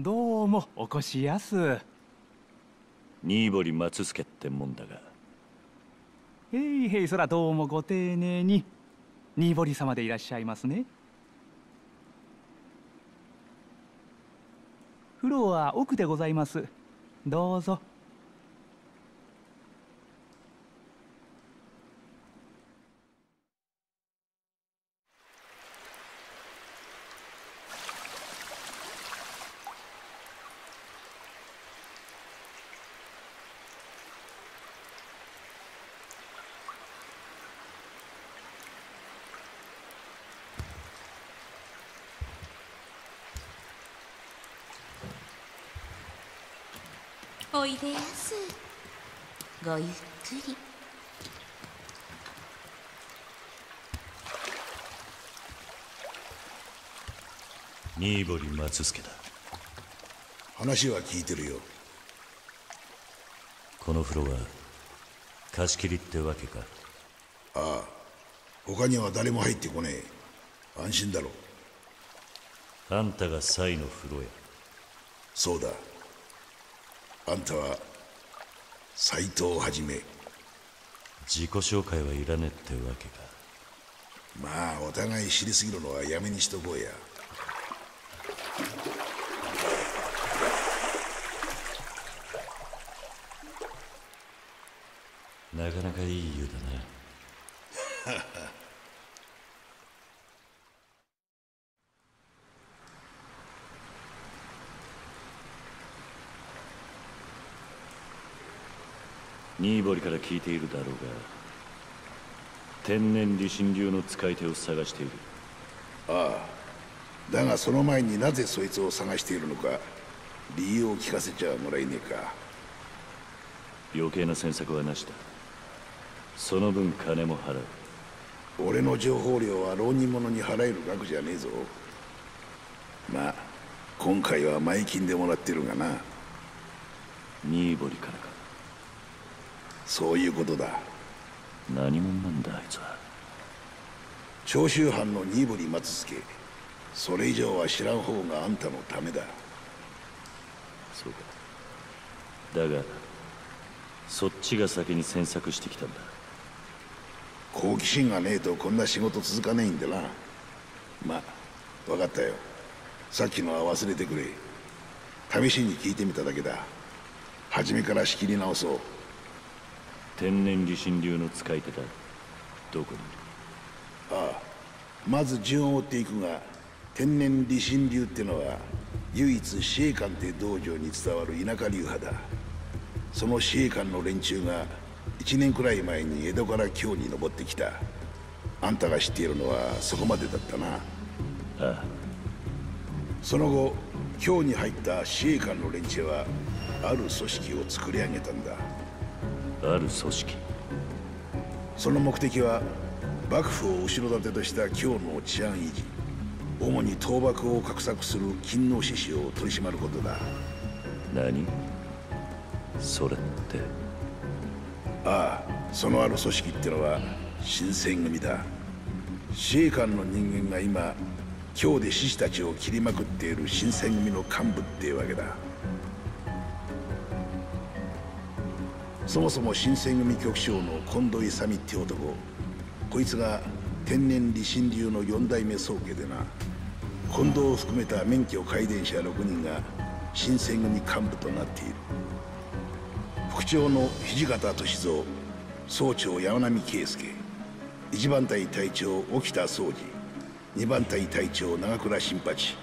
どうもお越しやす。新堀松助ってもんだが。へいへいそらどうもご丁寧に。新堀様でいらっしゃいますね。風呂は奥でございます。どうぞおいでやす。ごゆっくり。新堀松助だ。話は聞いてるよ。この風呂は貸し切りってわけか。ああ。他には誰も入ってこねえ。安心だろあんたがサイの風呂や。そうだあんたは斎藤はじめ自己紹介はいらねえってわけか。まあお互い知りすぎるのはやめにしとこうや。なかなかいい湯だな 新堀から聞いているだろうが天然理心流の使い手を探している。ああだがその前になぜそいつを探しているのか理由を聞かせちゃもらえねえか。余計な詮索はなしだ。その分金も払う。俺の情報料は浪人者に払える額じゃねえぞ。まあ今回は前金でもらってるがな。新堀からかそういうことだ。何者なんだあいつは。長州藩の新堀松助。それ以上は知らん方があんたのためだ。そうか。だがそっちが先に詮索してきたんだ。好奇心がねえとこんな仕事続かないんだな。まあ分かったよ。さっきのは忘れてくれ。試しに聞いてみただけだ。初めから仕切り直そう天然理心流の使い手だどこに？いるああまず順を追っていくが天然理心流ってのは唯一司令官って道場に伝わる田舎流派だ。その司令官の連中が1年くらい前に江戸から京に登ってきた。あんたが知っているのはそこまでだったな。ああ。その後京に入った司令官の連中はある組織を作り上げたんだ。ある組織。その目的は幕府を後ろ盾とした京の治安維持。主に倒幕を画策する勤王志士を取り締まることだ。何？それって。ああそのある組織ってのは新選組だ。司令官の人間が今京で志士たちを切りまくっている新選組の幹部ってわけだそもそも新選組局長の近藤勇って男。こいつが天然理心流の四代目宗家でな。近藤を含めた免許皆伝者6人が新選組幹部となっている。副長の土方歳三総長山並圭介。一番隊隊長沖田総司。二番隊隊長長倉新八。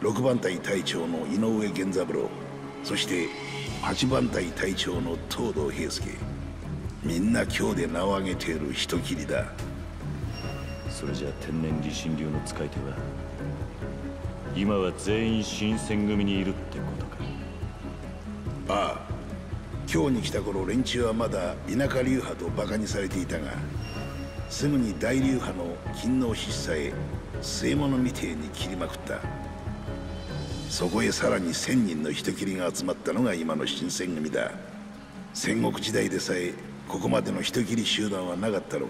六番隊隊長の井上源三郎。そして八番隊隊長の東堂平介。みんな今日で名を挙げている人斬りだ。それじゃあ天然理心流の使い手は今は全員新選組にいるってことか。ああ。今日に来た頃連中はまだ田舎流派と馬鹿にされていたがすぐに大流派の勤王志士さえ据え物みてえに切りまくったそこへさらに千人の人斬りが集まったのが今の新選組だ。戦国時代でさえここまでの人斬り集団はなかったろう。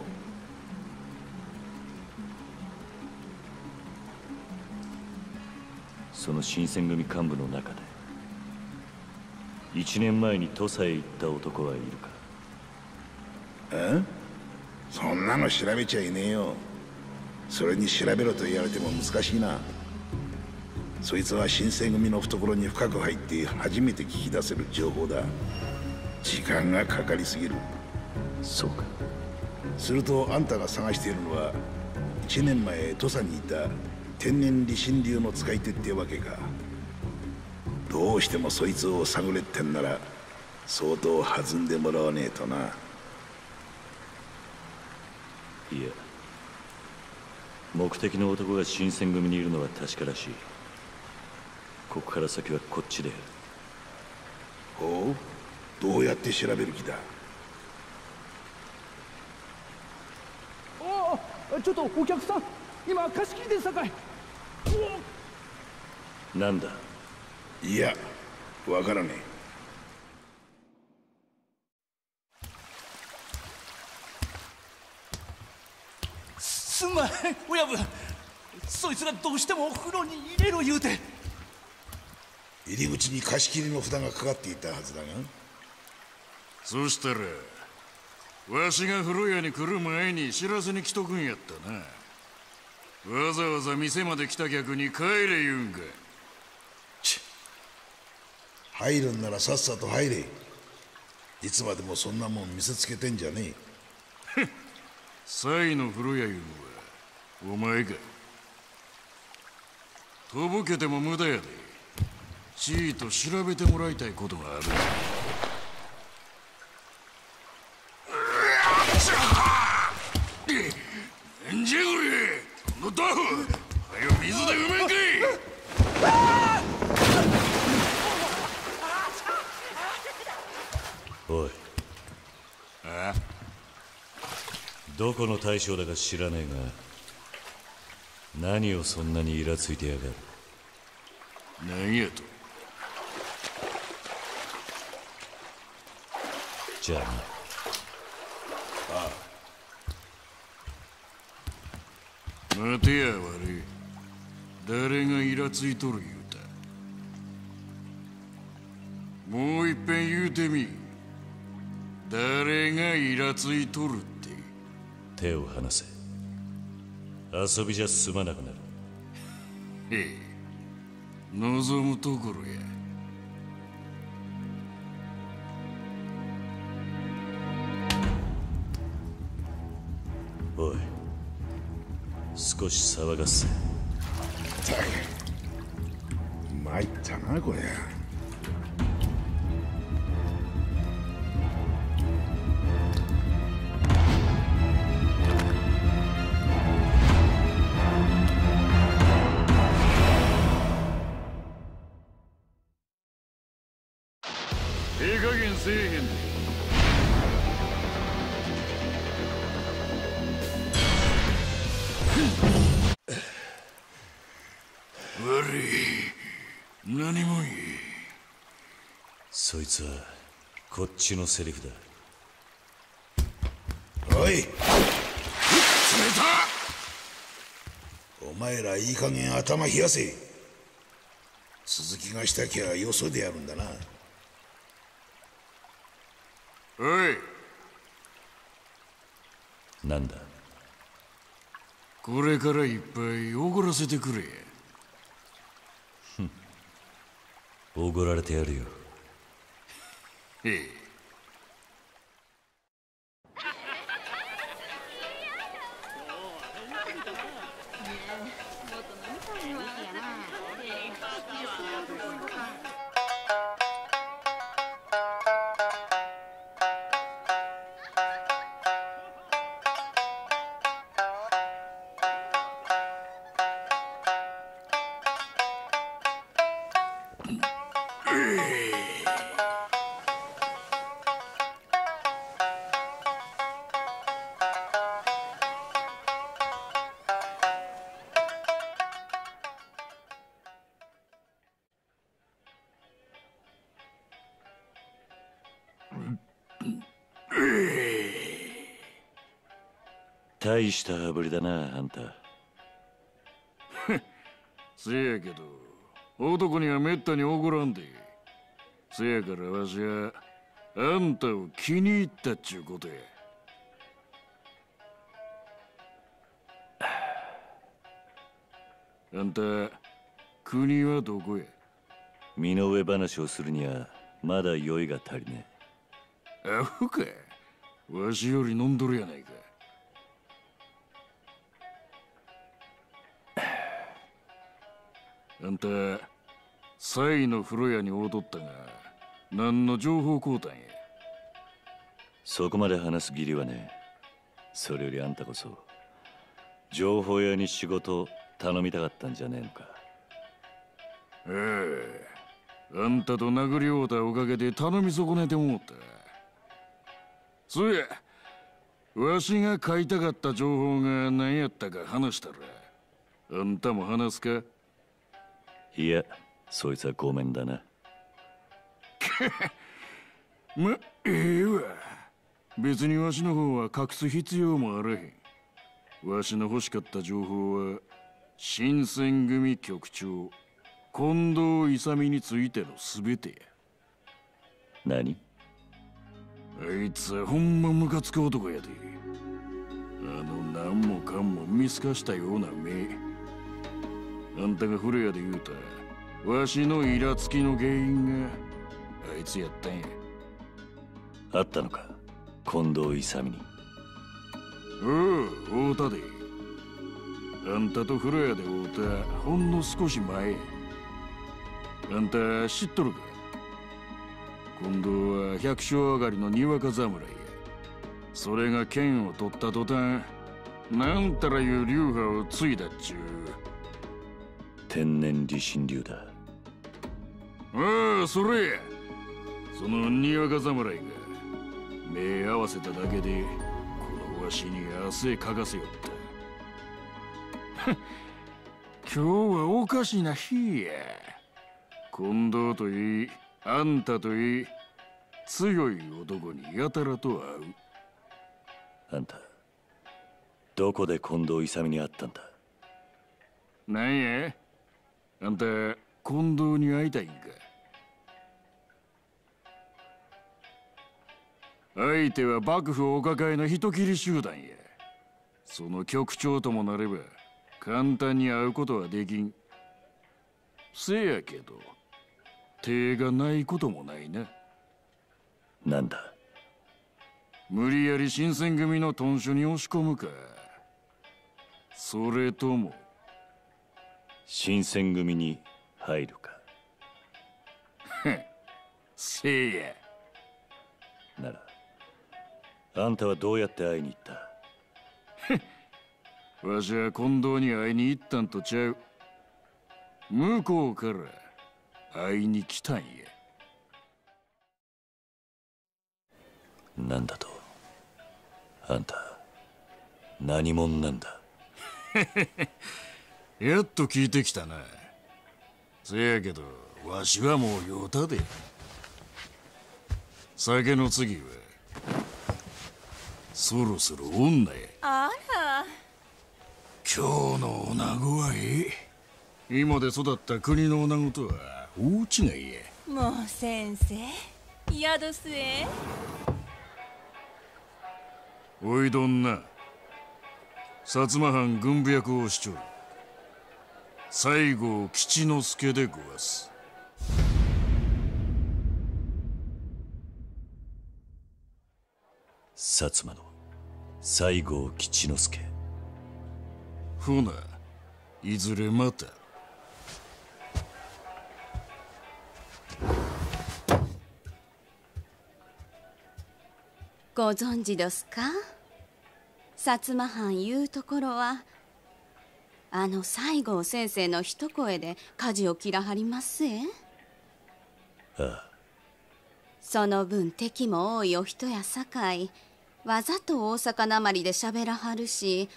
その新選組幹部の中で1年前に土佐へ行った男はいるか？え？そんなの調べちゃいねえよ。それに調べろと言われても難しいなそいつは新選組の懐に深く入って初めて聞き出せる情報だ。時間がかかりすぎる。そうか。するとあんたが探しているのは1年前土佐にいた天然理心流の使い手ってわけか。どうしてもそいつを探れってんなら相当弾んでもらわねえとな。いや目的の男が新選組にいるのは確からしいここから先はこっちでやる。ほうどうやって調べる気だ？ああちょっとお客さん今貸し切りでさかいなんだ？いやわからねすんまい親分。そいつらどうしてもお風呂に入れろ言うて。え入り口に貸し切りの札がかかっていたはずだが。そしたらわしが風呂屋に来る前に知らせに来とくんやったな。わざわざ店まで来た客に帰れ言うんか。入るんならさっさと入れ。いつまでもそんなもん見せつけてんじゃねえ。サイの風呂屋いうのはお前か。とぼけても無駄やでちーと調べてもらいたいことがある。なんじゃこれこのタフはよ水でうめんかいおい。あどこの大将だか知らねえが。何をそんなにイラついてやがる。なんやとじゃあな待てや悪い。誰がイラついとる言うた。もういっぺん言うてみ誰がイラついとるって。手を離せ。遊びじゃ済まなくなる。へえ。望むところやおい。少し騒がせ。参ったなこりゃ。そいつはこっちのセリフだ。おい冷お前らいい加減頭冷やせ。鈴木がしたきゃよそでやるんだな。たおい。なんだ？これからいっぱいおごらせてくれ。おごられてやるよへ大した羽振りだなあんたせやけど男にはめったに怒らんで。せやからわしはあんたを気に入ったっちゅうことや。あんた国はどこや？身の上話をするにはまだ酔いが足りねアホかわしより飲んどるやないか。あんたサイの風呂屋に踊ったが何の情報交換や？そこまで話す義理はねそれよりあんたこそ情報屋に仕事頼みたかったんじゃねえのか。ええ。あんたと殴り合うたおかげで頼み損ねてもうたそうやわしが書いたかった情報が何やったか話したらあんたも話すか。いやそいつはごめんだな。まええわ。別にわしの方は隠す必要もあらへん。わしの欲しかった情報は新選組局長近藤勇についての全てや。何？あいつはほんまムカつく男やで。あの何もかんも見透かしたような目。あんたが古谷で言うたわしのイラつきの原因があいつやったんや。あったのか近藤勇。におう会うたで。あんたと風呂屋で会うたほんの少し前。やあんた知っとるか？今度は百姓上がりのにわか侍やそれが剣を取った途端なんたらいう流派を継いだっちゅう。天然理心流だ。ああそれや。そのにわか侍が目合わせただけでこのわしに汗かかせよった。今日はおかしな日や。近藤といいあんたといい強い男にやたらと会う。あんたどこで近藤勇に会ったんだ？なんや？あんた近藤に会いたいんか？相手は幕府お抱えの人斬り集団や。その局長ともなれば簡単に会うことはできん。せやけど手がないこともないななんだ？無理やり新選組の屯所に押し込むか。それとも。新選組に入るか。せいや。ならあんたはどうやって会いに行った？わしは近藤に会いに行ったんとちゃう。向こうから会いに来たんや。なんだとあんた何者なんだ？やっと聞いてきたな。せやけどわしはもう酔うたで。酒の次はそろそろ女や。あら。今日の女子はええ。今で育った国の女子とは大違いやもう先生宿すえ？おいどんな。薩摩藩軍部役をしちょる。西郷吉之助でごわす。薩摩の西郷吉之助。ほないずれまたご存知ですか？薩摩藩いうところはあの西郷先生の一声で舵を切らはりますえ？ああ。その分敵も多いお人やさかいわざと大阪なまりで喋らはるし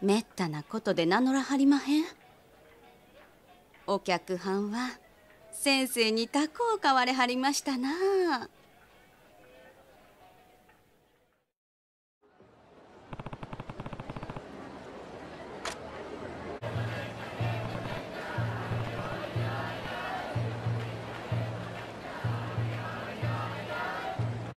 めったなことで名乗らはりまへん。お客はんは先生にタコを買われはりましたなあ